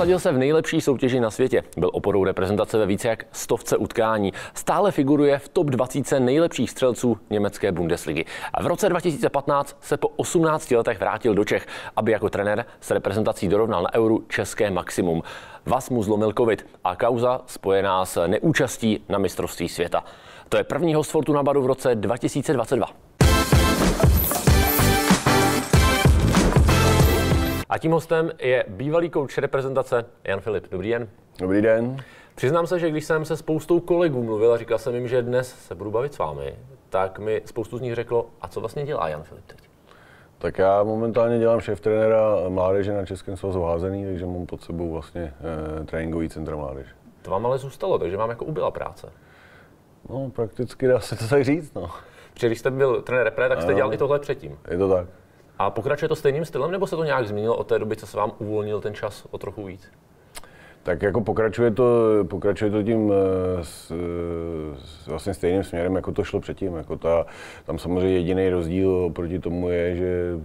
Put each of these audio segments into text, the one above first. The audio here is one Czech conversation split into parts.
Prosadil se v nejlepší soutěži na světě. Byl oporou reprezentace ve více jak stovce utkání. Stále figuruje v top 20 nejlepších střelců německé Bundesligy. A v roce 2015 se po 18 letech vrátil do Čech, aby jako trenér s reprezentací dorovnal na euru české maximum. Vás mu zlomil covid a kauza spojená s neúčastí na mistrovství světa. To je první host Fortuna Baru v roce 2022. A tím hostem je bývalý kouč reprezentace Jan Filip. Dobrý den. Dobrý den. Přiznám se, že když jsem se spoustou kolegů mluvil a říkal jsem jim, že dnes se budu bavit s vámi, tak mi spoustu z nich řeklo, a co vlastně dělá Jan Filip teď? Tak já momentálně dělám šéf trenéra mládeže na Českém svazu házený, takže mám pod sebou vlastně e, tréninkový centra mládeže. To vám ale zůstalo, takže vám jako ubyla práce. No, prakticky dá se to tak říct, no. Protože když jste byl trenér repre, tak jste dělal i tohle předtím. Je to tak. A pokračuje to stejným stylem, nebo se to nějak změnilo od té doby, co se vám uvolnil ten čas o trochu víc? Tak jako pokračuje to, pokračuje to tím eh, s, s vlastně stejným směrem, jako to šlo předtím. Jako ta, tam samozřejmě jediný rozdíl proti tomu je, že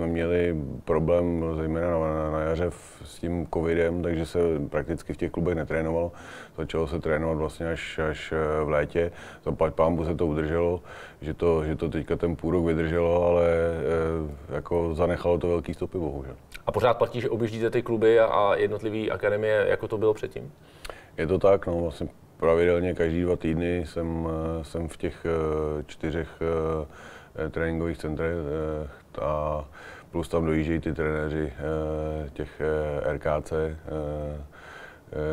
jsme měli problém zejména na, na jaře s tím covidem, takže se prakticky v těch klubech netrénovalo. Začalo se trénovat vlastně až, až eh, v létě. Zaplať pámbu se to udrželo, že to, že to teďka ten půl rok vydrželo, ale e, jako zanechalo to velký stopy, bohužel. A pořád platí, že objíždíte ty kluby a jednotlivé akademie, jako to bylo předtím? Je to tak, no vlastně pravidelně každý dva týdny jsem, eh, jsem v těch čtyřech tréninkových centrech a plus tam dojíždějí ty trenéři eh, těch eh, RKC, eh,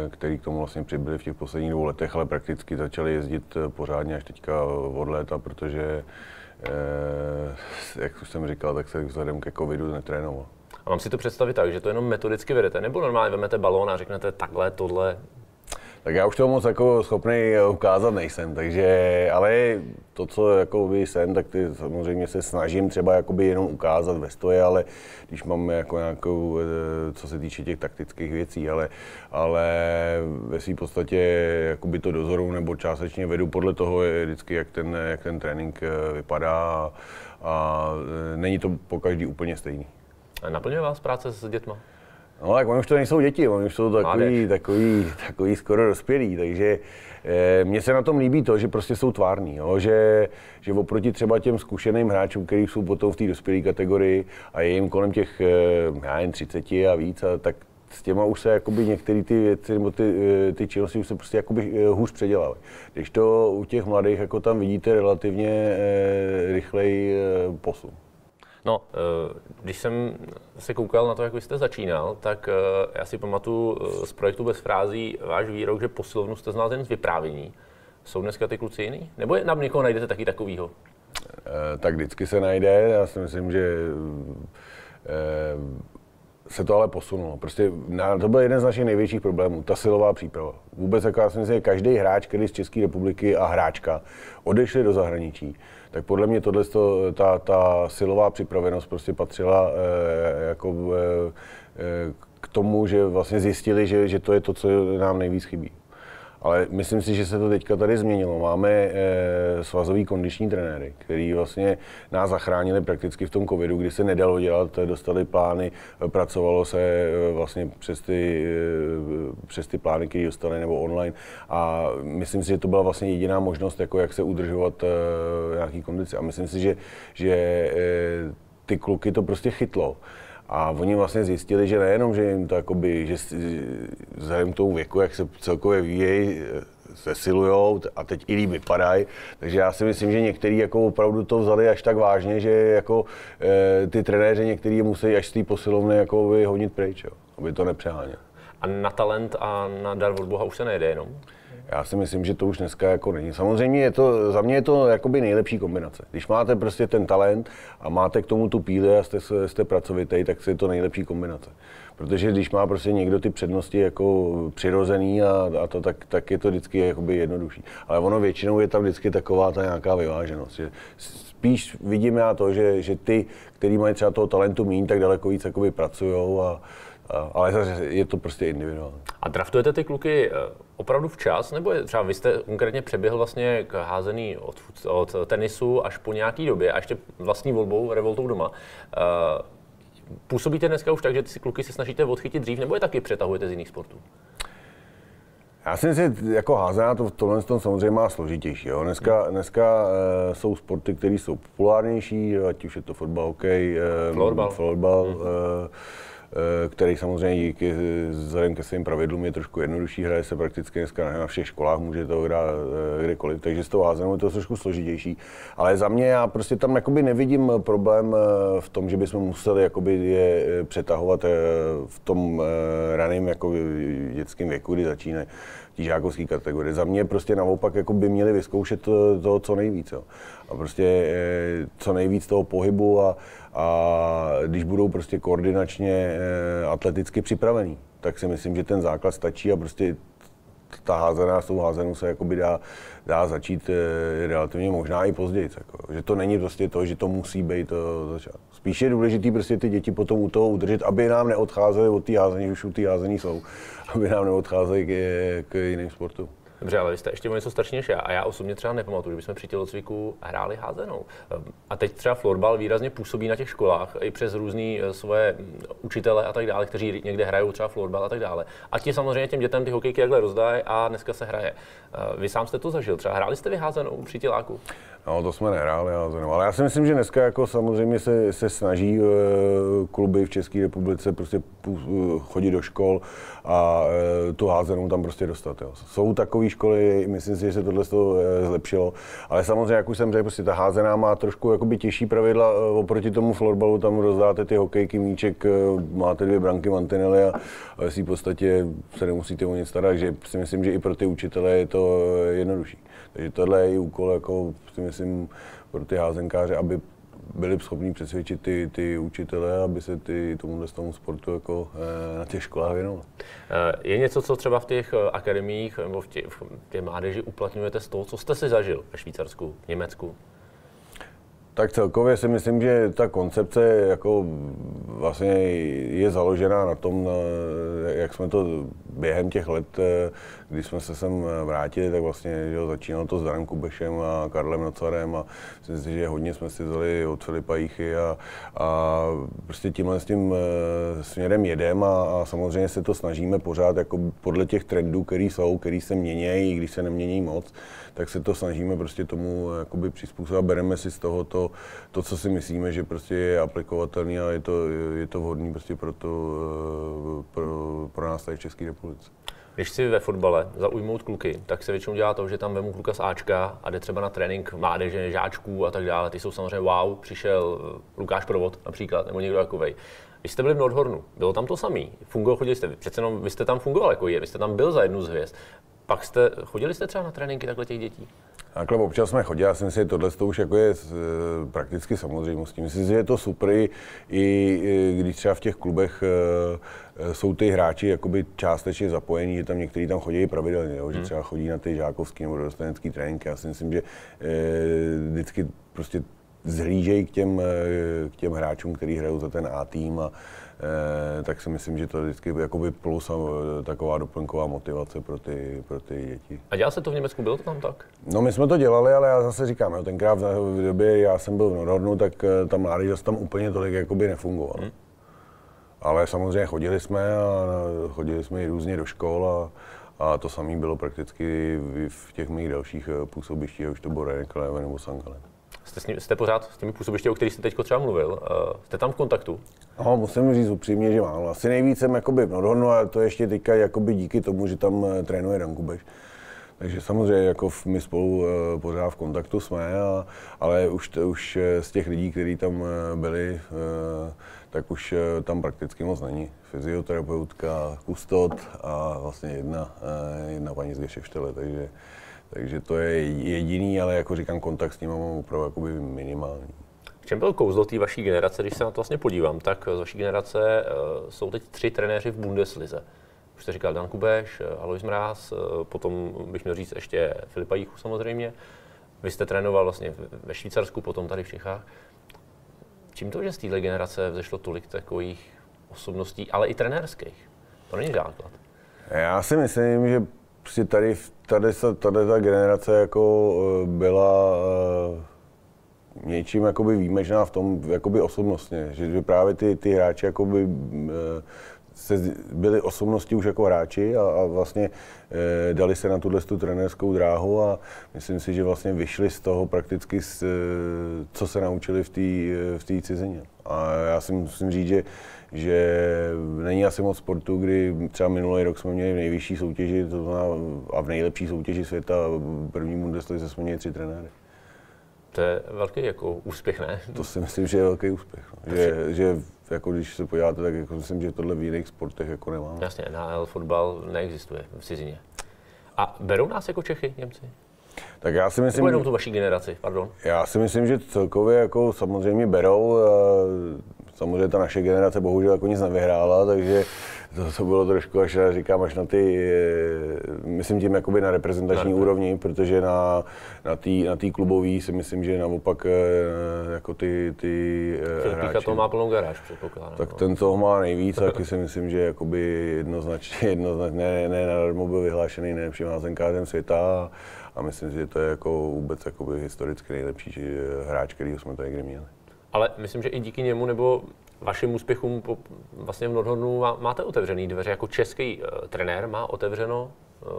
který k tomu vlastně přibyli v těch posledních dvou letech, ale prakticky začali jezdit pořádně až teďka od léta, protože, jak už jsem říkal, tak se vzhledem ke covidu netrénoval. A mám si to představit tak, že to jenom metodicky vedete, nebo normálně vezmete balón a řeknete takhle, tohle, tak já už to moc jako schopný ukázat nejsem, takže, ale to, co jako by jsem, tak ty samozřejmě se snažím třeba jakoby jenom ukázat ve stoje, ale když mám jako nějakou, eh, co se týče těch taktických věcí, ale, ale ve své podstatě jakoby to dozoru nebo částečně vedu podle toho je vždycky, jak ten, jak ten trénink eh, vypadá a, a eh, není to po každý úplně stejný. A naplňuje vás práce s dětma? No, tak oni už to nejsou děti, oni už jsou takový, takový, takový skoro dospělí, takže e, mně se na tom líbí to, že prostě jsou tvární, jo? Že, že oproti třeba těm zkušeným hráčům, kteří jsou potom v té dospělé kategorii a je jim kolem těch, e, já jen 30 a víc, a tak s těma už se jakoby některé ty věci nebo ty, eh, ty činnosti už se prostě jakoby hůř předělaly. Když to u těch mladých jako tam vidíte relativně e, rychlej e, posun. No, eh, když jsem se koukal na to, jak vy jste začínal, tak eh, já si pamatuju eh, z projektu Bez frází váš výrok, že posilovnu jste znal jen z vyprávění. Jsou dneska ty kluci jiný? Nebo je, nám někoho najdete taky takovýho? Tak vždycky se najde. Já si myslím, že se to ale posunulo. Prostě na, to byl jeden z našich největších problémů, ta silová příprava. Vůbec jako já si myslím, že každý hráč, který z České republiky a hráčka odešli do zahraničí, tak podle mě tohle, ta, ta silová připravenost prostě patřila eh, jako eh, eh, k tomu, že vlastně zjistili, že, že to je to, co nám nejvíc chybí. Ale myslím si, že se to teďka tady změnilo. Máme e, svazový kondiční trenéry, který vlastně nás zachránili prakticky v tom covidu, kdy se nedalo dělat, dostali plány, pracovalo se vlastně přes ty, e, přes ty plány, které dostali, nebo online. A myslím si, že to byla vlastně jediná možnost, jako jak se udržovat e, nějaký kondici. A myslím si, že, že e, ty kluky to prostě chytlo. A oni vlastně zjistili, že nejenom, že jim to jakoby, že vzhledem k tomu věku, jak se celkově vyvíjejí, zesilujou a teď i líp vypadají. Takže já si myslím, že někteří jako opravdu to vzali až tak vážně, že jako e, ty trenéři někteří musí až z té posilovny jako honit pryč, jo, aby to nepřeháněl. A na talent a na dar od Boha už se nejde jenom? Já si myslím, že to už dneska jako není. Samozřejmě je to, za mě je to jakoby nejlepší kombinace. Když máte prostě ten talent a máte k tomu tu píle a jste, jste pracovitý, tak je to nejlepší kombinace. Protože když má prostě někdo ty přednosti jako přirozený a, a to, tak, tak je to vždycky jakoby jednodušší. Ale ono většinou je tam vždycky taková ta nějaká vyváženost. Že spíš vidím já to, že, že ty, kteří mají třeba toho talentu méně, tak daleko víc pracují a, ale je to prostě individuální. A draftujete ty kluky eh, opravdu včas, nebo je, třeba vy jste konkrétně přeběhl vlastně k házený od, od tenisu až po nějaký době a ještě vlastní volbou, revoltou doma. Uh, Působíte dneska už tak, že ty kluky se snažíte odchytit dřív, nebo je taky přetahujete z jiných sportů? Já si myslím, že jako házená to v tomhle tom samozřejmě má složitější. Jo. Dneska, hmm. dneska uh, jsou sporty, které jsou populárnější, ať už je to fotbal, hokej, uh, florbal, florbal hmm. uh, Eh, který samozřejmě díky vzhledem ke svým pravidlům je trošku jednodušší, hraje se prakticky dneska na všech školách, může to hrát eh, kdekoliv, takže s tou házenou je to trošku složitější. Ale za mě já prostě tam jakoby nevidím problém eh, v tom, že bychom museli jakoby je přetahovat v tom raném jako dětském věku, kdy začínají té žákovské kategorie. Za mě prostě naopak jako by měli vyzkoušet to, to co nejvíc. Jo. A prostě co nejvíc toho pohybu a, a když budou prostě koordinačně eh, atleticky připravení, tak si myslím, že ten základ stačí a prostě ta házená s tou házenou se jakoby dá, dá začít relativně možná i později. Jako, že to není prostě to, že to musí být to začát. Spíš je důležité prostě ty děti potom u toho udržet, aby nám neodcházely od té házení, už u té házení jsou, aby nám neodcházely k, k jiným sportům. Dobře, ale vy jste ještě o něco starší než já a já osobně třeba nepamatuju, že bychom při tělocviku hráli házenou. A teď třeba florbal výrazně působí na těch školách i přes různé eh, svoje mm, učitele a tak dále, kteří někde hrajou třeba florbal a tak dále. A ti samozřejmě těm dětem ty hokejky takhle rozdají a dneska se hraje. Eh, vy sám jste to zažil, třeba hráli jste vy házenou při těláku? No, to jsme nehráli házenou, ale já si myslím, že dneska jako samozřejmě se, se snaží uh, kluby v České republice prostě uh, chodit do škol a tu házenou tam prostě dostat. Jo. Jsou takové školy, myslím si, že se tohle uh, zlepšilo, ale samozřejmě, jak už jsem řekl, prostě ta házená má trošku jakoby těžší pravidla uh, oproti tomu florbalu, tam rozdáte ty hokejky, míček, uh, máte dvě branky, mantinely a, v podstatě se nemusíte o nic starat, takže si myslím, že i pro ty učitele je to jednodušší. Takže tohle je i úkol, jako si myslím, pro ty házenkáře, aby byli schopni přesvědčit ty, ty učitele, aby se ty, tomuhle tomu sportu jako, e, na těch školách věnovali. Eh, je něco, co třeba v těch eh, akademiích nebo v těch, v těch mládeži uplatňujete z toho, co jste si zažil ve Švýcarsku, v Německu? Tak celkově si myslím, že ta koncepce jako vlastně je založená na tom, jak jsme to během těch let, když jsme se sem vrátili, tak vlastně že začínalo to s Danem Kubešem a Karlem Nocarem a myslím si, že hodně jsme si vzali od Filipa Jíchy a, a prostě tímhle s tím eh, směrem jedem a, a, samozřejmě se to snažíme pořád jako podle těch trendů, které jsou, které se mění, i když se nemění moc, tak se to snažíme prostě tomu jakoby přizpůsobit. Bereme si z toho to, to, co si myslíme, že prostě je aplikovatelné a je to, je to vhodné prostě pro, to, eh, pro, pro nás tady v České republice. Když si ve fotbale zaujmout kluky, tak se většinou dělá to, že tam vemu kluka z Ačka a jde třeba na trénink mládeže, žáčků a tak dále. Ty jsou samozřejmě wow, přišel eh, Lukáš Provod například, nebo někdo takový. Vy jste byli v Nordhornu, bylo tam to samý. Fungoval, chodili jste, přece jenom vy jste tam fungoval jako je, vy jste tam byl za jednu z hvězd. Pak jste, chodili jste třeba na tréninky takhle těch dětí? Takhle občas jsme chodili, já si myslím, že tohle to už jako je eh, prakticky samozřejmostí. Myslím si, že je to super, i, i když třeba v těch klubech e, jsou ty hráči jakoby částečně zapojení, že tam někteří tam chodí pravidelně, jo, že hmm. třeba chodí na ty žákovský nebo dostanecký tréninky. Já si myslím, že vždycky prostě zhlížejí k těm, k těm hráčům, kteří hrajou za ten A tým a Eh, tak si myslím, že to je vždycky jakoby plus a eh, taková doplňková motivace pro ty, pro ty děti. A dělal se to v Německu, bylo to tam tak? No my jsme to dělali, ale já zase říkám, jo, tenkrát v době, já jsem byl v Nordhornu, tak eh, ta mládež zase tam úplně tolik jakoby nefungovala. Hmm. Ale samozřejmě chodili jsme a chodili jsme i různě do škol a, a to samé bylo prakticky v těch mých dalších působištích, už to bylo René nebo Sankale. Jste, s jste pořád s těmi působišti, o kterých jste teď třeba mluvil, jste tam v kontaktu? No, musím říct upřímně, že mám. Asi nejvíc jsem jakoby v Nordhornu, ale to ještě teďka jakoby díky tomu, že tam eh, trénuje Dan Kubeš. Takže samozřejmě jako my spolu uh, pořád v kontaktu jsme, ale už, už z těch lidí, kteří tam byli, tak už tam prakticky moc není. Fyzioterapeutka, kustot a vlastně jedna, jedna paní z Gešeštele, takže takže to je jediný, ale jako říkám, kontakt s ním mám opravdu minimální. Čem byl kouzlo té vaší generace, když se na to vlastně podívám, tak z vaší generace uh, jsou teď tři trenéři v Bundeslize. Už jste říkal Dan Kubeš, eh, Alois Mráz, uh, potom bych měl říct ještě Filipa Jíchu samozřejmě. Vy jste trénoval vlastně ve Švýcarsku, potom tady v Čechách. Čím to, že z téhle generace vzešlo tolik takových osobností, ale i trenérských? To není základ. Já si myslím, že prostě tady, tady, tady ta generace jako eh, byla, eh, něčím jakoby výjimečná v tom jakoby osobnostně, že, právě ty, ty hráči jakoby, e, se byli osobnosti už jako hráči a, a vlastně e, dali se na tuhle tu trenérskou dráhu a myslím si, že vlastně vyšli z toho prakticky, z, e, co se naučili v té v cizině. A já si musím říct, že, že není asi moc sportu, kdy třeba minulý rok jsme měli v nejvyšší soutěži to znamená, a v nejlepší soutěži světa první Bundeslize jsme měli tři trenéry. To je velký jako úspěch, ne? To si myslím, že je velký úspěch. No. Že, že jako když se podíváte, tak jako myslím, že tohle v jiných sportech jako nemá. Jasně, NHL fotbal neexistuje v cizině. A berou nás jako Čechy, Němci? Tak já si myslím, Nebo jenom tu vaší generaci, pardon. Já si myslím, že celkově jako samozřejmě berou. Samozřejmě ta naše generace bohužel jako nic nevyhrála, takže to, to bylo trošku až, říkám, až na ty, myslím tím jakoby na reprezentační na, úrovni, protože na, na té na tý klubový si myslím, že naopak eh, jako ty, ty eh, hráči. to má plnou garáž, předpokládám. Tak no. ten toho má nejvíc, taky si myslím, že jakoby jednoznačně, jednoznačně ne, ne nadarmo byl vyhlášený nejlepším házenkářem světa a myslím si, že to je jako vůbec jakoby historicky nejlepší hráč, který jsme tady kdy měli. Ale myslím, že i díky němu nebo vašim úspěchům po, vlastně v Nordhornu máte otevřený dveře. Jako český uh, trenér má otevřeno uh,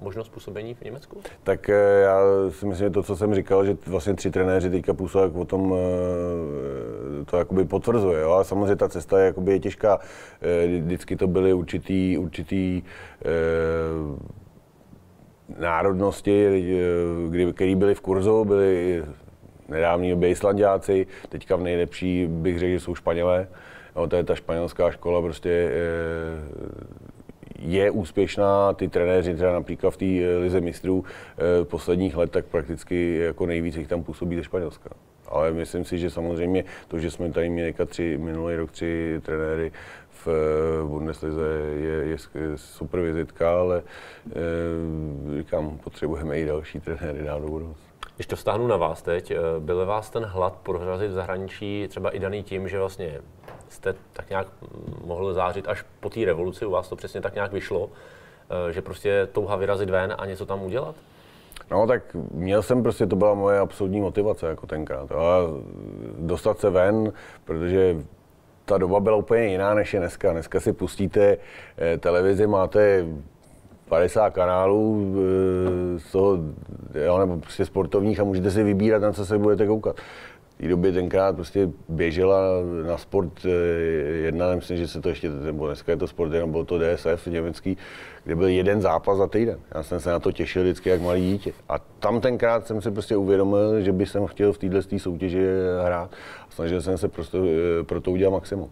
možnost působení v Německu? Tak uh, já si myslím, že to, co jsem říkal, že vlastně tři trenéři teďka působí, o tom to jakoby potvrzuje. Jo? A samozřejmě ta cesta je, jakoby je těžká. Vždycky to byly určitý, určitý národnosti, kdy, který byli v kurzu, byli nedávní době Islandiáci, teďka v nejlepší bych řekl, že jsou Španělé. Jo, to je ta španělská škola, prostě je, je úspěšná, ty trenéři třeba například v té eh, lize mistrů eh, posledních let, tak prakticky jako nejvíc jich tam působí ze Španělska. Ale myslím si, že samozřejmě to, že jsme tady měli tři, minulý rok tři trenéry v eh, Bundeslize je, je super vizitka, ale říkám, potřebujeme i další trenéry dál do budoucna. Když to vztáhnu na vás teď, eh, byl vás ten hlad prorazit v zahraničí třeba i daný tím, že vlastně jste tak nějak mohl zářit až po té revoluci, u vás to přesně tak nějak vyšlo, eh, že prostě touha vyrazit ven a něco tam udělat? No tak měl jsem prostě, to byla moje absolutní motivace jako tenkrát. A dostat se ven, protože ta doba byla úplně jiná než je dneska. Dneska si pustíte eh, televizi, máte 50 kanálů eh, z toho, jo, nebo prostě sportovních a můžete si vybírat, na co se budete koukat. V té době tenkrát prostě běžela na sport eh, jedna, myslím, že se to ještě, nebo dneska je to sport, jenom bylo to DSF německý, kde byl jeden zápas za týden. Já jsem se na to těšil vždycky jak malý dítě. A tam tenkrát jsem si prostě uvědomil, že bych jsem chtěl v této soutěži hrát snažil jsem se prostě pro to udělat maximum.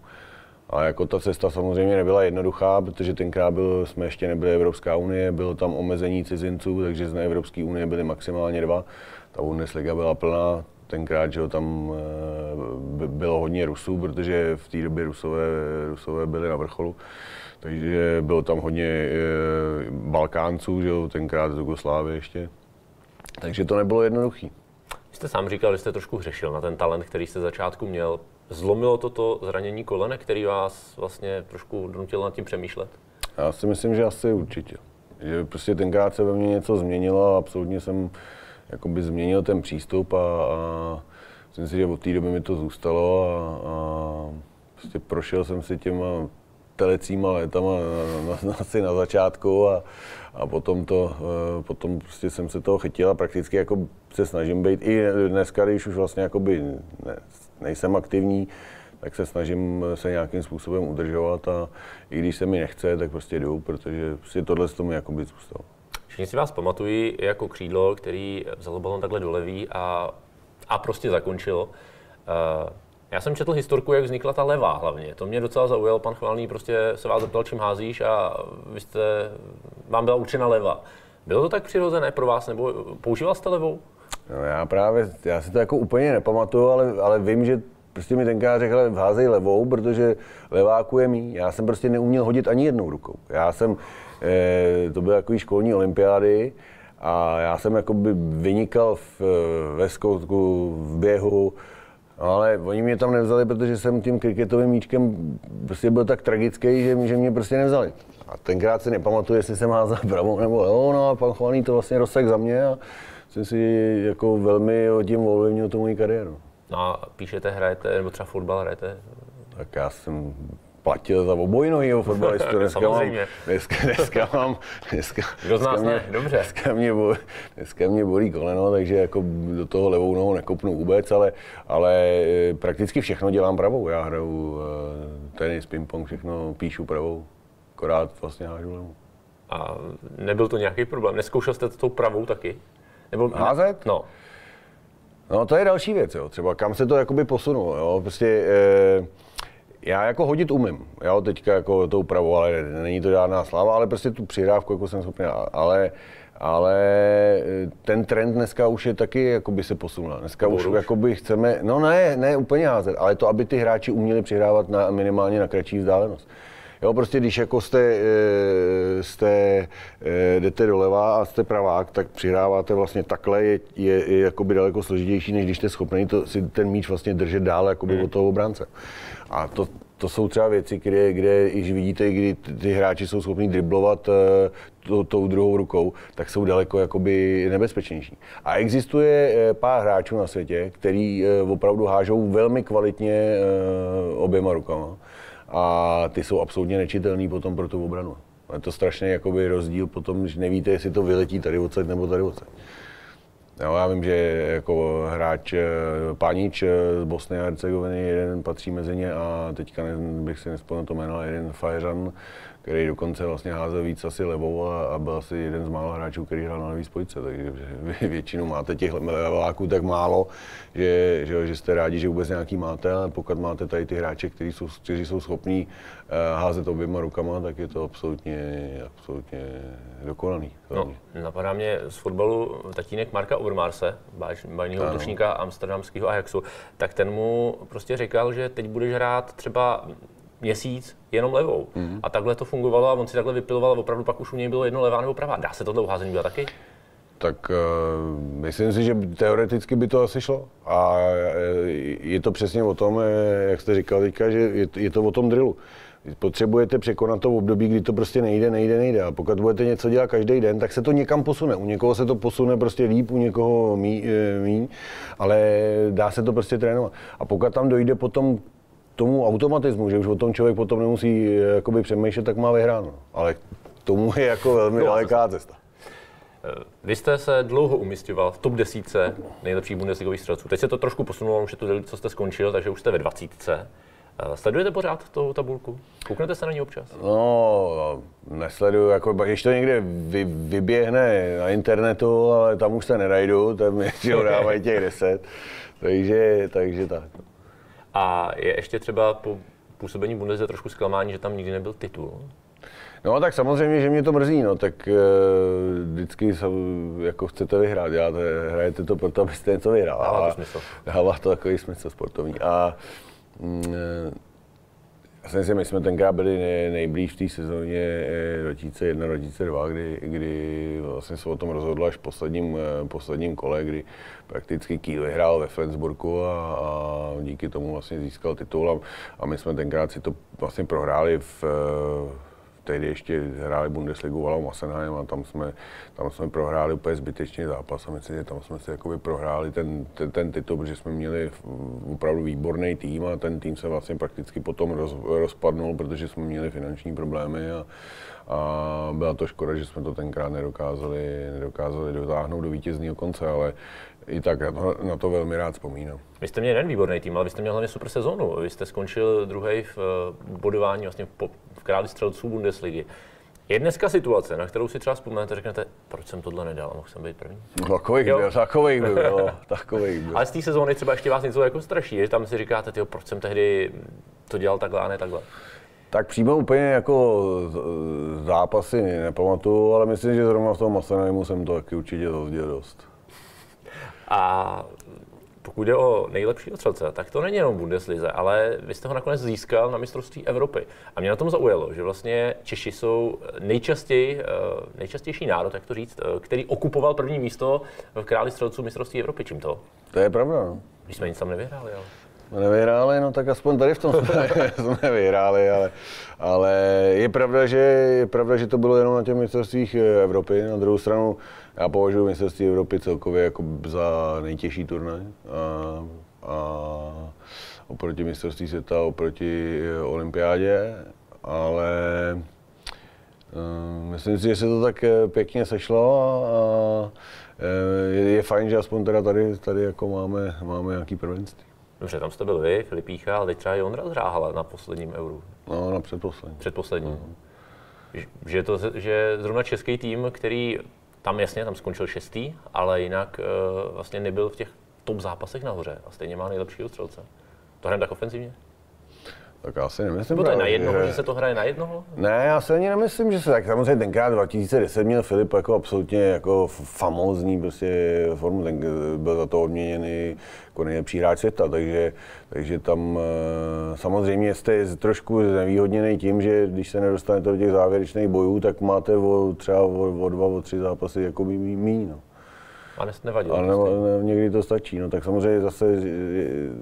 A jako ta cesta samozřejmě nebyla jednoduchá, protože tenkrát byl, jsme ještě nebyli Evropská unie, bylo tam omezení cizinců, takže z Evropské unie byly maximálně dva. Ta Bundesliga byla plná, tenkrát, že tam eh, bylo hodně Rusů, protože v té době Rusové, Rusové byli na vrcholu. Takže bylo tam hodně eh, Balkánců, že jo, tenkrát z Jugoslávie ještě. Takže to nebylo jednoduché. Jste sám říkal, že jste trošku hřešil na ten talent, který jste začátku měl. Zlomilo toto zranění kolene, který vás vlastně trošku donutil nad tím přemýšlet? Já si myslím, že asi určitě. Že prostě tenkrát se ve mně něco změnilo a absolutně jsem jakoby změnil ten přístup a, a myslím si, že od té doby mi to zůstalo a, a prostě prošel jsem si těma telecíma letama na, na, asi na začátku a, a potom, to, e, potom prostě jsem se toho chytil a prakticky jako se snažím být i dneska, když už vlastně jakoby ne, nejsem aktivní, tak se snažím se nějakým způsobem udržovat a i když se mi nechce, tak prostě jdu, protože si tohle z tomu jakoby zůstalo. Všichni si vás pamatují jako křídlo, který vzal balon takhle do levý a, a prostě zakončilo. Uh, já jsem četl historku, jak vznikla ta levá hlavně. To mě docela zaujalo. Pan Chvalný prostě se vás zeptal, čím házíš a vy jste, vám byla určena leva. Bylo to tak přirozené pro vás, nebo používal jste levou? No já právě, já si to jako úplně nepamatuju, ale, ale vím, že prostě mi tenkrát řekl, vházej levou, protože leváku je mý. Já jsem prostě neuměl hodit ani jednou rukou. Já jsem, eh, to byly jako školní olympiády, a já jsem jakoby vynikal v, ve skoutku, v běhu, ale oni mě tam nevzali, protože jsem tím kriketovým míčkem prostě byl tak tragický, že, že mě prostě nevzali. A tenkrát si nepamatuju, jestli jsem házel pravou nebo levou, no a pan Chovaný to vlastně rozsek za mě a jsem si jako velmi tím ovlivnil tu moji kariéru. No a píšete, hrajete, nebo třeba fotbal hrajete? Tak já jsem platil za obojnohýho fotbalistu. Dneska mám, dneska, dneska mám, dneska, Kdo z nás dneska ne? Dobře. Dneska mě, bolí, dneska mě bolí koleno, takže jako do toho levou nohu nekopnu vůbec, ale, ale eh, prakticky všechno dělám pravou. Já hraju eh, tenis, ping-pong, všechno píšu pravou, akorát vlastně hážu levou. A nebyl to nějaký problém? Neskoušel jste to tou pravou taky? Nebo, Házet? No. No to je další věc, jo. třeba kam se to jakoby posunulo. Jo. Prostě, e, já jako hodit umím, jo, teďka jako tou pravou, ale není to žádná sláva, ale prostě tu přihrávku jako jsem schopný, ale, ale eh, ten trend dneska už je taky jako by se posunul. Dneska už jako by chceme, no ne, ne úplně házet, ale to, aby ty hráči uměli přihrávat na, minimálně na kratší vzdálenost. Jo, prostě když jako jste, eh, jste, eh, jdete doleva a jste pravák, tak přihráváte vlastně takhle, je, je, je jakoby daleko složitější, než když jste schopný to, si ten míč vlastně držet dál jakoby hmm. od toho obránce. A to, to jsou třeba věci, kde, kde již vidíte, kdy ty hráči jsou schopni driblovat eh, to, tou druhou rukou, tak jsou daleko jakoby nebezpečnější. A existuje pár hráčů na světě, který opravdu hážou velmi kvalitně oběma rukama a ty jsou absolutně nečitelný potom pro tu obranu. Je to strašně jakoby rozdíl potom, když nevíte, jestli to vyletí tady odsaď nebo tady odsaď. Jo, já vím, že jako hráč eh, Panič eh, z Bosny a Hercegoviny, jeden patří mezi ně a teďka ne, bych si nespomněl to jméno, jeden Fajeřan, který dokonce vlastně házel víc asi levou a, a byl asi jeden z málo hráčů, který hrál na levý spojce, takže vy většinou máte těch leveláků tak málo, že, že, že, jste rádi, že vůbec nějaký máte, ale pokud máte tady ty hráče, kteří jsou, kteří jsou schopní uh, házet oběma rukama, tak je to absolutně, absolutně dokonalý. No, napadá mě z fotbalu tatínek Marka Overmarse, bajního útočníka amsterdamského Ajaxu, tak ten mu prostě říkal, že teď budeš hrát třeba měsíc jenom levou. Mm. A takhle to fungovalo a on si takhle vypiloval, opravdu pak už u něj bylo jedno levá nebo pravá. Dá se tohle uházení dělat taky? Tak uh, myslím si, že teoreticky by to asi šlo. A uh, je to přesně o tom, eh, jak jste říkal teďka, že je, to o tom drillu. Potřebujete překonat to období, kdy to prostě nejde, nejde, nejde. A pokud budete něco dělat každý den, tak se to někam posune. U někoho se to posune prostě líp, u někoho míň, mí, ale dá se to prostě trénovat. A pokud tam dojde potom tomu automatismu, že už o tom člověk potom nemusí eh, jakoby přemýšlet, tak má vyhráno. Ale tomu je jako velmi daleká cesta. Eh, vy jste se dlouho umistoval v top 10 nejlepších bundesligových střelců. Teď se to trošku posunulo, už je to, co jste skončil, takže už jste ve 20. Eh, sledujete pořád tu tabulku? Kouknete se na ní občas? No, nesleduju, jako, když to někde vy, vyběhne na internetu, ale tam už se nenajdu, tam ještě dávají těch 10, takže, takže tak. A je ještě třeba po působení Bundeslize trošku zklamání, že tam nikdy nebyl titul? No tak samozřejmě, že mě to mrzí, no, tak uh, vždycky jako chcete vyhrát, děláte, hrajete to proto, abyste něco vyhrál. Dává to smysl. Dává to takový smysl sportovní. A mm, já si myslím, my jsme tenkrát byli nej, nejblíž v té sezóně 2001-2002, eh, kdy, kdy vlastně se o tom rozhodlo až v posledním, eh, posledním kole, kdy prakticky Kiel vyhrál ve Flensburgu a, a díky tomu vlastně získal titul a, a my jsme tenkrát si to vlastně prohráli v, tehdy ještě hráli Bundesligu Valou Massenheim a tam jsme, tam jsme prohráli úplně zbytečný zápas a myslím, že tam jsme si jakoby prohráli ten, ten, ten titul, protože jsme měli opravdu výborný tým a ten tým se vlastně prakticky potom roz, rozpadnul, protože jsme měli finanční problémy a, a byla to škoda, že jsme to tenkrát nedokázali, nedokázali dotáhnout do vítězného konce, ale i tak já to, na to velmi rád vzpomínám. Vy jste měl jeden výborný tým, ale vy jste měl hlavně super sezónu. Vy jste skončil druhý v eh, bodování vlastně v králi střelců Bundesligy. Je dneska situace, na kterou si třeba vzpomenete, řeknete, proč jsem tohle nedal, mohl jsem být první? No, takových byl, takových by bylo, takových byl. Ale z té sezóny třeba ještě vás něco jako straší, že tam si říkáte, tyjo, proč jsem tehdy to dělal takhle a ne takhle? Tak přímo úplně jako zápasy nepamatuju, ale myslím, že zrovna v tom Masenheimu jsem to taky určitě rozdělil dost. A pokud jde o nejlepší střelce, tak to není jenom Bundeslize, ale vy jste ho nakonec získal na mistrovství Evropy. A mě na tom zaujalo, že vlastně Češi jsou nejčastěji, eh, nejčastější národ, jak to říct, eh, který okupoval první místo v králi střelců mistrovství Evropy. Čím to? To je pravda. No. Když jsme nic tam nevyhráli, ale... Nevyhráli, no tak aspoň tady v tom jsme, jsme vyhráli, ale, ale je, pravda, že, je pravda, že to bylo jenom na těch mistrovstvích Evropy. Na druhou stranu já považuji mistrovství Evropy celkově jako za nejtěžší turnaj. A, a oproti mistrovství světa, oproti olympiádě, ale uh, myslím si, že se to tak eh, pěkně sešlo a, eh, je, je fajn, že aspoň teda tady, tady jako máme, máme nějaký prvenství. Dobře, tam jste byl vy, Filip Pícha, ale teď třeba i Ondra Zráhala na posledním euru. No, na předposledním. Předposledním. Uh-huh. Že, to, že zrovna český tým, který tam jasně, tam skončil šestý, ale jinak uh, vlastně nebyl v těch top zápasech nahoře a stejně má nejlepší střelce. To hraje tak ofenzivně? Tak já si nemyslím. to je na jednoho, že... že se to hraje na jednoho? Ne, já si ani nemyslím, že se tak. Samozřejmě tenkrát 2010 měl Filip jako absolutně jako famózní prostě formu, ten byl za to odměněný jako nejlepší hráč světa, takže, takže tam eh, samozřejmě jste trošku znevýhodněný tím, že když se nedostanete do těch závěrečných bojů, tak máte o, třeba o, o dva, o tři zápasy jako míň. No. A nevadí. Ale ne, ne, někdy to stačí. No tak samozřejmě zase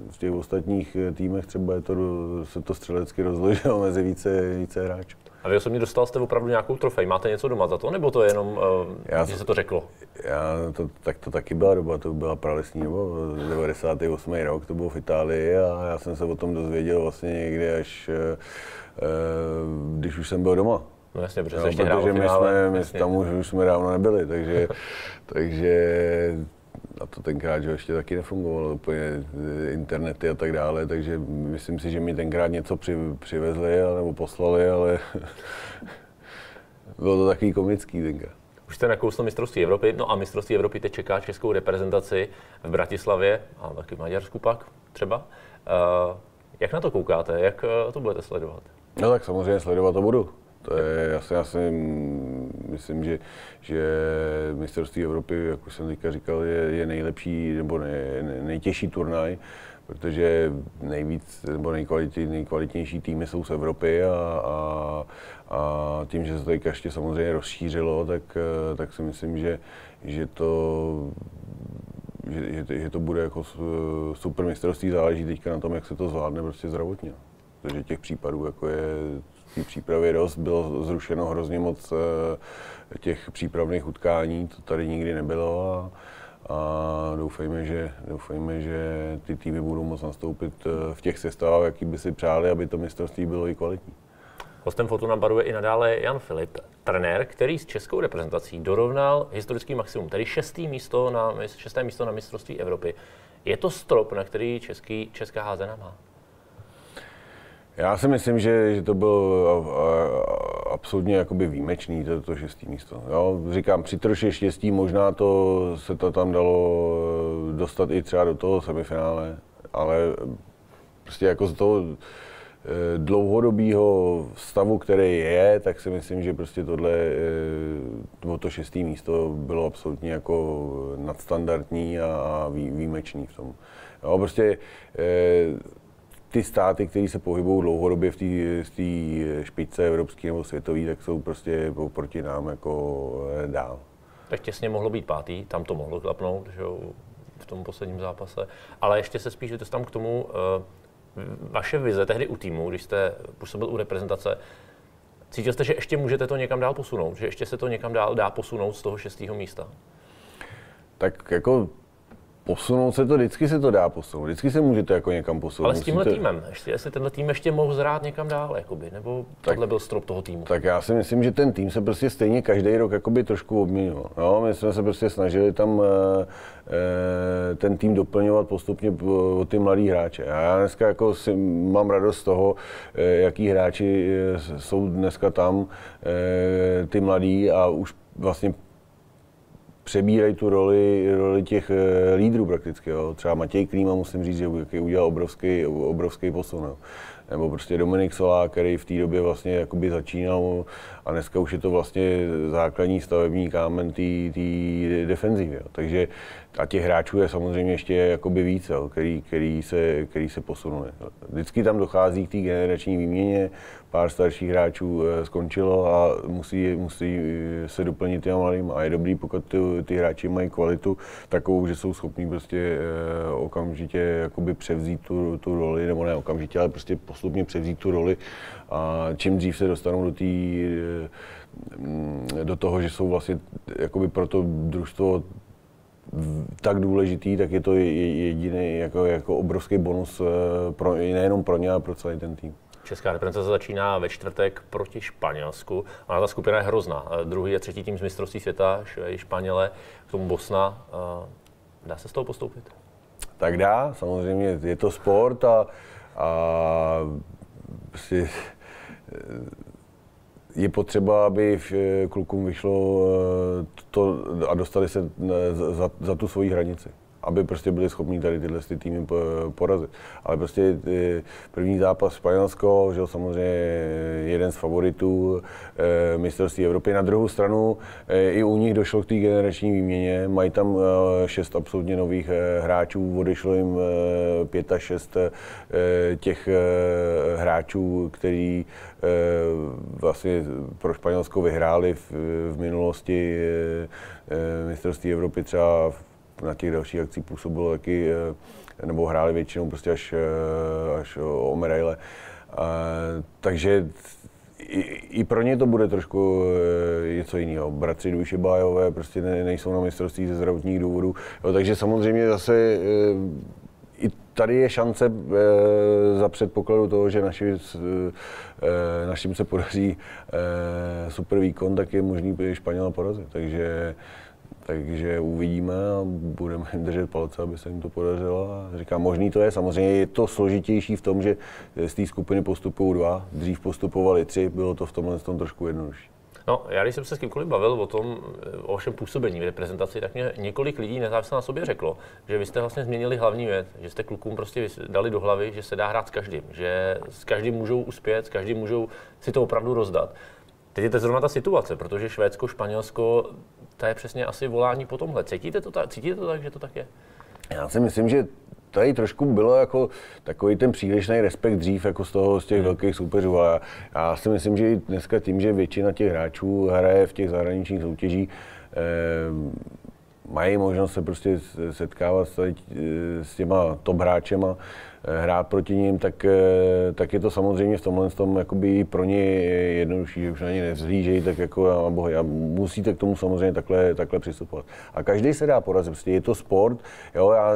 v těch ostatních týmech třeba je to, se to střelecky rozložilo mezi více, více hráčů. A vy osobně dostal jste opravdu nějakou trofej? Máte něco doma za to, nebo to je jenom, uh, já, že se to řeklo? Já, to, tak to taky byla doba, to byla pralesní nebo 98. rok, to bylo v Itálii a já jsem se o tom dozvěděl vlastně někdy až, uh, když už jsem byl doma. No jasně, protože no, ještě protože my, jsme, my tam už, už jsme dávno nebyli, takže, takže a to tenkrát že ještě taky nefungovalo úplně internety a tak dále, takže myslím si, že mi tenkrát něco při, přivezli nebo poslali, ale bylo to takový komický tenkrát. Už jste nakousl mistrovství Evropy, no a mistrovství Evropy teď čeká českou reprezentaci v Bratislavě a taky v Maďarsku pak třeba. Uh, jak na to koukáte? Jak uh, to budete sledovat? No tak samozřejmě sledovat to budu. To je, já si, já si myslím, že, že mistrovství Evropy, jak už jsem teďka říkal, je, je nejlepší nebo ne, nejtěžší turnaj, protože nejvíc nebo nejkvalitní, nejkvalitnější týmy jsou z Evropy a, a, a tím, že se to teďka ještě samozřejmě rozšířilo, tak, tak si myslím, že, že to že, že, že to bude jako super mistrovství, záleží teďka na tom, jak se to zvládne prostě zdravotně. Protože těch případů jako je té přípravě dost, bylo zrušeno hrozně moc eh, těch přípravných utkání, to tady nikdy nebylo a, a doufejme, že, doufejme, že ty týmy budou moct nastoupit eh, v těch sestavách, jaký by si přáli, aby to mistrovství bylo i kvalitní. Hostem Fortuna baruje i nadále Jan Filip, trenér, který s českou reprezentací dorovnal historický maximum, tedy šestý místo na, šesté místo na mistrovství Evropy. Je to strop, na který český, česká házena má? Já si myslím, že, že to byl absolutně jakoby výjimečný, to, to šestý místo. Jo, říkám, při troši štěstí možná to se to tam dalo eh, dostat i třeba do toho semifinále, ale prostě jako z toho eh, dlouhodobého stavu, který je, tak si myslím, že prostě tohle, eh, to šestý místo bylo absolutně jako nadstandardní a výjimečný v tom. Jo, prostě ty státy, které se pohybují dlouhodobě v té špičce evropské nebo světové, tak jsou prostě proti nám jako eh, dál. Tak těsně mohlo být pátý, tam to mohlo klapnout, že jo, v tom posledním zápase. Ale ještě se spíš tam k tomu, eh, vaše vize tehdy u týmu, když jste působil u reprezentace, cítil jste, že ještě můžete to někam dál posunout, že ještě se to někam dál dá posunout z toho šestého místa? Tak jako posunout se to, vždycky se to dá posunout, vždycky se můžete jako někam posunout. Ale s tímhle Musíte... týmem, ještě, jestli tenhle tým ještě mohl zrát někam dál, jakoby, nebo tak, tohle byl strop toho týmu? Tak já si myslím, že ten tým se prostě stejně každý rok jakoby trošku obměnil. No, my jsme se prostě snažili tam e, e, ten tým doplňovat postupně o ty mladý hráče. A já dneska jako si mám radost z toho, e, jaký hráči jsou dneska tam, e, ty mladí a už vlastně přebírají tu roli, roli těch eh, lídrů prakticky. Jo. Třeba Matěj Klíma, musím říct, že udělal obrovský, obrovský posun. Jo. nebo prostě Dominik Solá, který v té době vlastně jakoby začínal a dneska už je to vlastně základní stavební kámen té defenzivy. Takže a těch hráčů je samozřejmě ještě jakoby víc, jo, který, který, se, který se posunuli. Vždycky tam dochází k té generační výměně, pár starších hráčů eh, skončilo a musí, musí se doplnit těm mladým. A je dobrý, pokud ty, ty hráči mají kvalitu takovou, že jsou schopní prostě eh, okamžitě jakoby převzít tu, tu roli, nebo ne okamžitě, ale prostě postupně převzít tu roli a čím dřív se dostanou do té eh, do toho, že jsou vlastně jakoby pro to družstvo tak důležitý, tak je to jediný jako, jako obrovský bonus pro, nejenom pro ně, ale pro celý ten tým. Česká reprezentace začíná ve čtvrtek proti Španělsku. Ona ta skupina je hrozná. Eh, druhý a třetí tým z mistrovství světa, Španěle, k tomu Bosna. Eh, dá se z toho postoupit? Tak dá, samozřejmě je to sport a, a si, eh, je potřeba, aby klukům vyšlo to a dostali se za, za tu svoji hranici aby prostě byli schopni tady tyhle ty týmy porazit. Ale prostě eh, první zápas Španělsko, že samozřejmě jeden z favoritů eh, mistrovství Evropy. Na druhou stranu eh, i u nich došlo k té generační výměně. Mají tam šest absolutně nových hráčů, odešlo jim pět a šest těch hráčů, který vlastně pro Španělsko vyhráli v, v minulosti mistrovství Evropy třeba na těch dalších akcích působilo taky, eh, nebo hráli většinou prostě až, eh, až o medaile. Takže i, i pro ně to bude trošku e, něco jiného. Bratři Dujšebájové prostě ne, nejsou na mistrovství ze zdravotních důvodů. Jo, takže samozřejmě zase e, i tady je šance e, za předpokladu toho, že naši, e, našim se podaří e, super výkon, tak je možný Španěla porazit. Takže takže uvidíme a budeme jim držet palce, aby se jim to podařilo. Říkám, možný to je, samozřejmě je to složitější v tom, že z té skupiny postupují dva, dřív postupovali tři, bylo to v tomhle tom trošku jednodušší. No, já když jsem se s kýmkoliv bavil o tom, o vašem působení v reprezentaci, tak mě několik lidí nezávisle na sobě řeklo, že vy jste vlastně změnili hlavní věc, že jste klukům prostě dali do hlavy, že se dá hrát s každým, že s každým můžou uspět, s každým můžou si to opravdu rozdat. Teď je to zrovna ta situace, protože Švédsko, Španělsko, to je přesně asi volání po tomhle. Cítíte to tak, cítíte to tak že to tak je? Já si myslím, že tady trošku bylo jako takový ten přílišný respekt dřív jako z toho, z těch hmm. velkých soupeřů. A já si myslím, že i dneska tím, že většina těch hráčů hraje v těch zahraničních soutěžích, eh, mají možnost se prostě setkávat s, s těma top hráčema, Eh, hrát proti ním, tak, eh, tak je to samozřejmě v tomhle tom jakoby pro ně jednodušší, že už na ně nevzhlížejí, tak jako a, bohy, a musíte k tomu samozřejmě takhle, takhle přistupovat. A každý se dá porazit, prostě je to sport, jo, já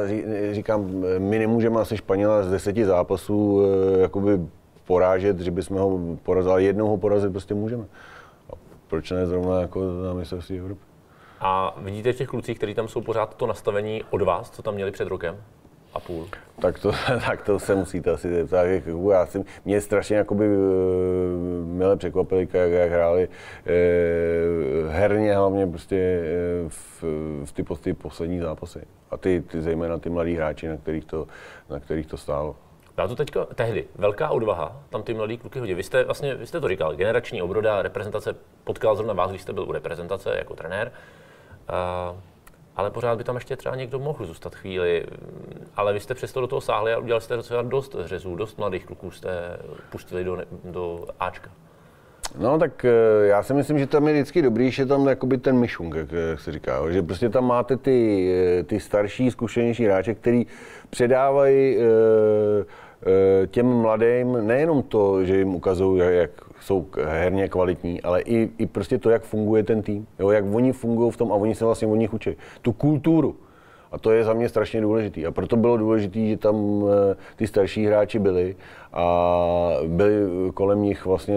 říkám, my nemůžeme asi Španěla z deseti zápasů eh, jakoby porážet, že bychom ho porazili, jednou ho porazit prostě můžeme. A proč ne zrovna jako na mistrovství Evropy? A vidíte v těch klucích, kteří tam jsou pořád to nastavení od vás, co tam měli před rokem? a půl. Tak to, tak to se musíte asi zeptat. Já si, mě strašně jakoby, uh, milé překvapili, jak, jak hráli uh, herně, hlavně prostě uh, v, v ty, ty poslední zápasy. A ty, ty zejména ty mladí hráči, na kterých to, na kterých to stálo. Já to teďka, tehdy, velká odvaha, tam ty mladí kluky hodí. Vy jste, vlastně, vy jste to říkal, generační obroda, reprezentace, potkal zrovna vás, když jste byl u reprezentace jako trenér. Uh, ale pořád by tam ještě třeba někdo mohl zůstat chvíli. Ale vy jste přesto do toho sáhli a udělali jste docela dost řezů, dost mladých kluků jste pustili do, do Ačka. No tak eh, já si myslím, že tam je vždycky dobrý, že tam jakoby ten myšung, jak, jak se říká, že prostě tam máte ty, eh, ty starší, zkušenější hráče, který předávají e, e, těm mladým nejenom to, že jim ukazují, jak jsou herně kvalitní, ale i, i prostě to, jak funguje ten tým, jo, jak oni fungují v tom a oni se vlastně od nich učí. Tu kulturu. A to je za mě strašně důležité. A proto bylo důležité, že tam eh, ty starší hráči byli a byli kolem nich vlastně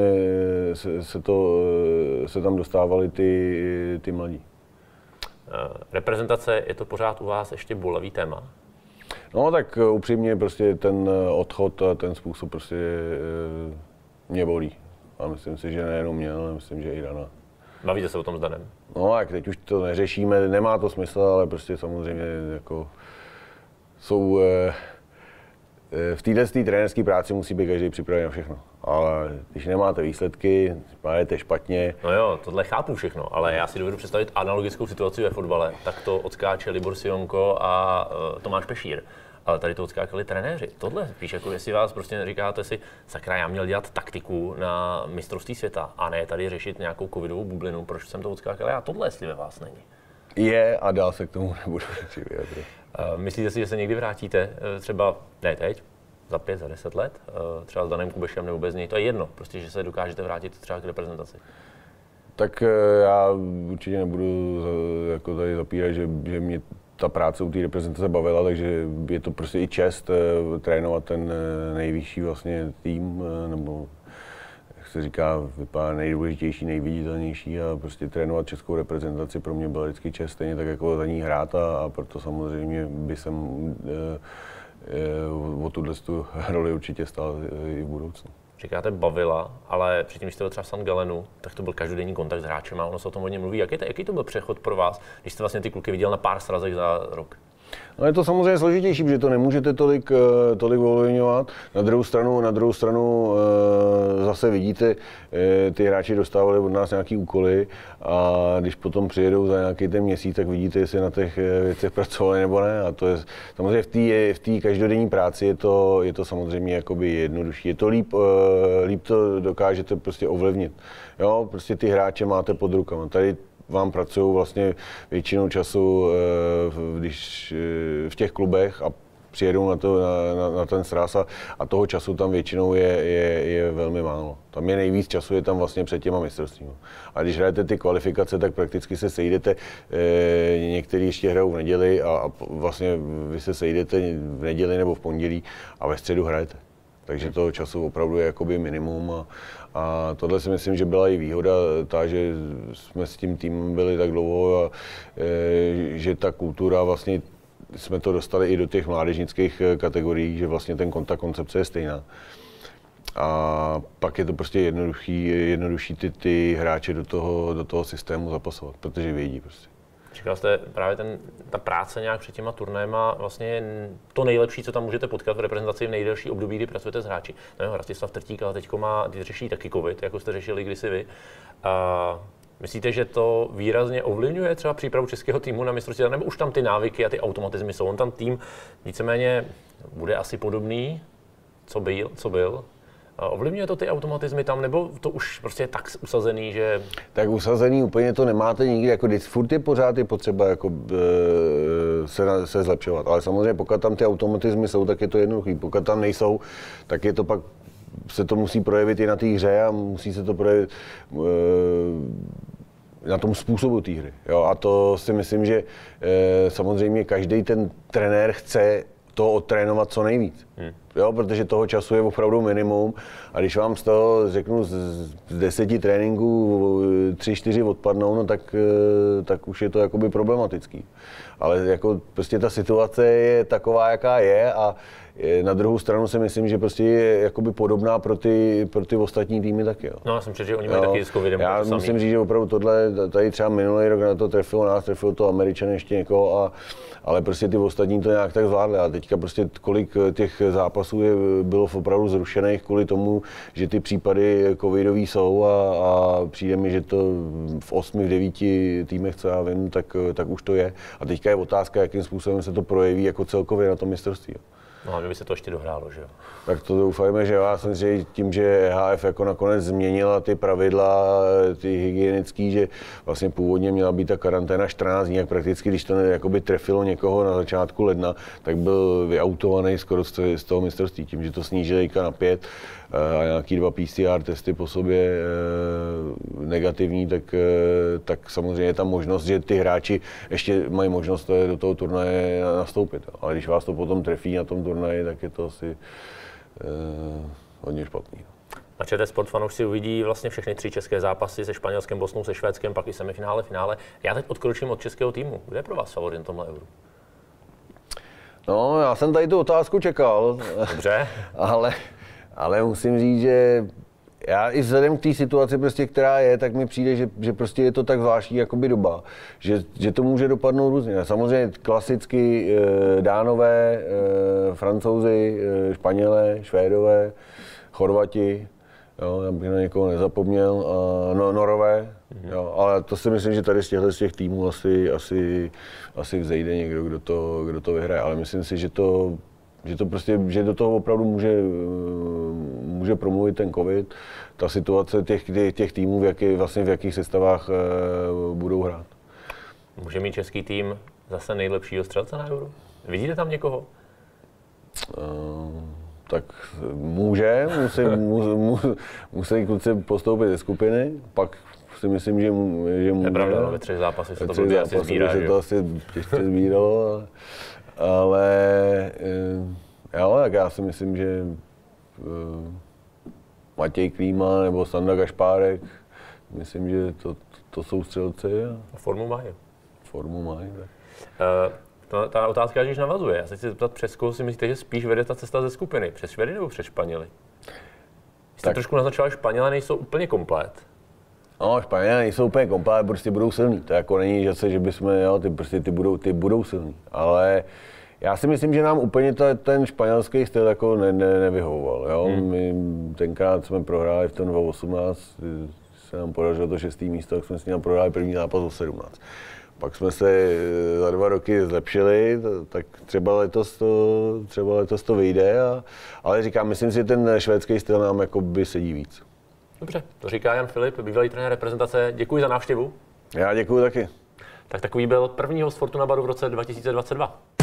se, se, to, eh, se tam dostávali ty, ty mladí. Eh, reprezentace, je to pořád u vás ještě bolavý téma? No tak upřímně prostě ten odchod a ten způsob prostě mě bolí. A myslím si, že nejenom mě, ale myslím, že i Dana. Bavíte se o tom s Danem? No, jak teď už to neřešíme, nemá to smysl, ale prostě samozřejmě jako jsou, v této trenerské práci musí být každý připravený na všechno. Ale když nemáte výsledky, hrajete špatně. No jo, tohle chápu všechno, ale já si dovedu představit analogickou situaci ve fotbale. Tak to odskáče Libor Sionko a Tomáš Pešír ale tady to odskákali trenéři. Tohle spíš jako jestli vás prostě neříkáte si, sakra, já měl dělat taktiku na mistrovství světa a ne tady řešit nějakou covidovou bublinu, proč jsem to odskákal já. Tohle jestli ve vás není. Je a dál se k tomu nebudu vyjadřit. Myslíte si, že se někdy vrátíte, e, třeba ne teď, za pět, za deset let, e, třeba s Danem Kubešem nebo bez něj, to je jedno, prostě, že se dokážete vrátit třeba k reprezentaci? Tak já určitě nebudu jako tady zapírat, že, že mě ta práce u té reprezentace bavila, takže je to prostě i čest uh, trénovat ten uh, nejvyšší vlastně tým, uh, nebo jak se říká, vypadá nejdůležitější, nejviditelnější a prostě trénovat českou reprezentaci pro mě byla vždycky čest, stejně tak jako za ní hrát a, a proto samozřejmě by jsem uh, uh, o tuhle roli určitě stál i v budoucnu říkáte bavila, ale předtím, když jste byl třeba v St. Galenu, tak to byl každodenní kontakt s hráčem a ono se o tom hodně mluví. Jaký, to, jaký to byl přechod pro vás, když jste vlastně ty kluky viděl na pár srazech za rok? No je to samozřejmě složitější, protože to nemůžete tolik, eh, tolik ovlivňovat. Na druhou stranu, na druhou stranu eh, zase vidíte, eh, ty hráči dostávali od nás nějaký úkoly a když potom přijedou za nějaký ten měsíc, tak vidíte, jestli na těch věcech pracovali nebo ne. A to je samozřejmě v té v každodenní práci je to, je to samozřejmě jakoby jednodušší. Je to líp, líp to dokážete prostě ovlivnit. Jo, prostě ty hráče máte pod rukama. Tady vám pracují vlastně většinou času, eh, když eh, v těch klubech a přijedou na, to, na, na, na ten sraz a, a toho času tam většinou je, je, je velmi málo. Tam je nejvíc času, je tam vlastně před těma mistrovstvími. A když hrajete ty kvalifikace, tak prakticky se sejdete, e, někteří ještě hrajou v neděli a, a vlastně vy se sejdete v neděli nebo v pondělí a ve středu hrajete. Takže toho času opravdu je jakoby minimum a, a tohle si myslím, že byla i výhoda, ta, že jsme s tím týmem byli tak dlouho a e, že ta kultura vlastně jsme to dostali i do těch mládežnických e, kategorií, že vlastně ten kontakt koncepce je stejná. A pak je to prostě jednoduchý, jednodušší ty, ty hráče do toho, do toho systému zapasovat, protože vědí prostě. Říkal jste právě ten, ta práce nějak před těma turnéma vlastně to nejlepší, co tam můžete potkat v reprezentaci v nejdelší období, kdy pracujete s hráči. No, Rastislav Trtík, ale teď má, teď řeší taky covid, jako jste řešili kdysi vy. A myslíte, že to výrazně ovlivňuje třeba přípravu českého týmu na mistrovství, nebo už tam ty návyky a ty automatizmy jsou? On tam tým víceméně bude asi podobný, co byl, co byl, Ovlivňuje to ty automatizmy tam, nebo to už prostě je tak usazený, že... Tak usazený úplně to nemáte nikdy, jako když furt je pořád je potřeba jako, e, se, se zlepšovat. Ale samozřejmě pokud tam ty automatizmy jsou, tak je to jednoduchý. Pokud tam nejsou, tak je to pak se to musí projevit i na té hře a musí se to projevit e, na tom způsobu té hry. Jo? A to si myslím, že e, samozřejmě každý ten trenér chce to odtrénovat co nejvíc. Hmm. Jo, protože toho času je opravdu minimum a když vám z toho řeknu z, deseti tréninků tři, čtyři odpadnou, no tak, eh, tak už je to jakoby problematický. Ale jako prostě ta situace je taková, jaká je a na druhou stranu si myslím, že prostě je jakoby podobná pro ty, pro ty ostatní týmy taky. Jo. No, já jsem že oni mají taky s covidem. Já musím říct, že opravdu tohle, tady třeba minulý rok na to trefilo nás, trefilo to Američan ještě někoho, a, ale prostě ty ostatní to nějak tak zvládli. A teďka prostě kolik těch zápasů je, bylo opravdu zrušených kvůli tomu, že ty případy covidový jsou a, a přijde mi, že to v osmi, v devíti týmech, co já vím, tak, tak už to je. A teďka je otázka, jakým způsobem se to projeví jako celkově na tom mistrovství. No a by se to ještě dohrálo, že jo? Tak to doufajme, že já jsem si tím, že EHF jako nakonec změnila ty pravidla, ty hygienické, že vlastně původně měla být ta karanténa 14 dní, jak prakticky, když to jakoby trefilo někoho na začátku ledna, tak byl vyautovaný skoro z toho mistrovství, tím, že to snížili na pět eh, a nějaký dva PCR testy po sobě eh, negativní, tak, eh, tak samozřejmě je tam možnost, že ty hráči ještě mají možnost do toho turnaje nastoupit. Ale když vás to potom trefí na tom turnaji, tak je to asi eh, hodně špatný. Na ČT Sport fanoušci uvidí vlastně všechny tři české zápasy se Španělskem, Bosnou, se Švédskem, pak i semifinále, finále. Já teď odkročím od českého týmu. Kde je pro vás favorit v tomhle euru? No, já jsem tady tu otázku čekal. Dobře. ale, ale musím říct, že já i vzhledem k té situaci, prostě, která je, tak mi přijde, že, že prostě je to tak zvláštní jakoby doba, že, že to může dopadnout různě. Samozřejmě klasicky e, dánové, e, francouzi, e, španělé, švédové, chorvati, jo, bych na někoho nezapomněl, a, no, norové, mm-hmm. jo, ale to si myslím, že tady z těchto z těch týmů asi, asi, asi vzejde někdo, kdo to, kdo to vyhraje, ale myslím si, že to že to prostě, že do toho opravdu může, může promluvit ten covid, ta situace těch, těch týmů, v, jaký, vlastně v jakých sestavách e, budou hrát. Může mít český tým zase nejlepšího střelce na Euro? Vidíte tam někoho? Uh, tak může, musí, mu, mu, musí kluci postoupit ze skupiny, pak si myslím, že, že může. Je pravda, no, ve třech zápasech se to blbě asi sbírá, se to asi těžce sbíralo, ale, ale eh, jo, tak já si myslím, že uh, Matěj Klíma nebo Sanda Gašpárek, myslím, že to, to jsou střelci. A formu mají. Formu mají, tak. Uh, ta, ta otázka když navazuje. Já se chci zeptat, přes koho si myslíte, že spíš vede ta cesta ze skupiny? Přes Švedy nebo přes Španěly? Jste tak. trošku naznačoval, že Španělé nejsou úplně komplet. No, Španělé nejsou úplně komplet, prostě budou silní. To jako není, že, se, že bychom, jo, ty, prostě ty budou, ty budou silní. Ale já si myslím, že nám úplně ta, ten španělský styl jako ne, ne, nevyhovoval. Jo? Hmm. My tenkrát jsme prohráli v tom 2018, se nám podařilo to šestý místo, tak jsme s ním prohráli první zápas o 17. Pak jsme se eh, za dva roky zlepšili, tak třeba letos to, třeba letos to vyjde, a, ale říkám, myslím si, že ten švédský styl nám jako by sedí víc. Dobře, to říká Jan Filip, bývalý trenér reprezentace. Děkuji za návštěvu. Já děkuji taky. Tak takový byl první host Fortuna Baru v roce 2022.